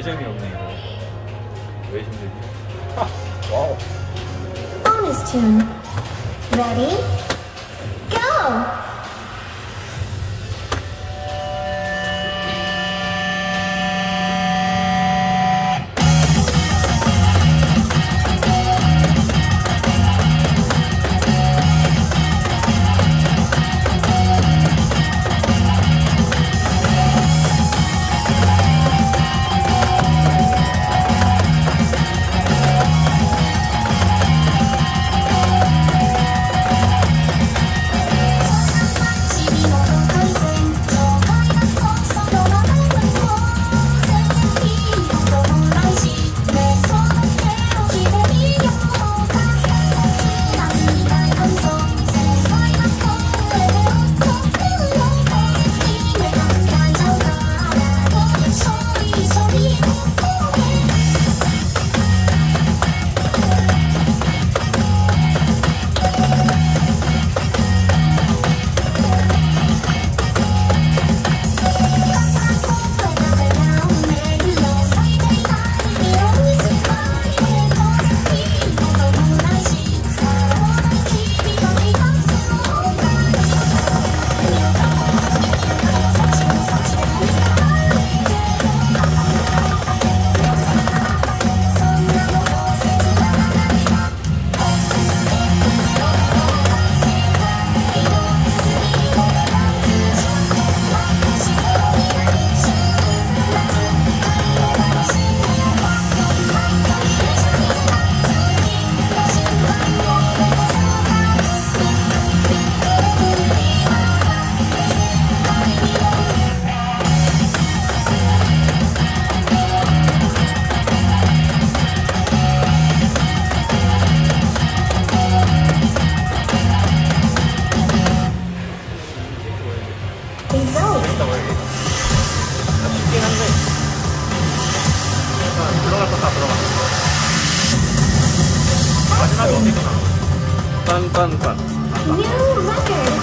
매점이 없네 이거 매점 들기 와우 bonus tune ready パンパンパン。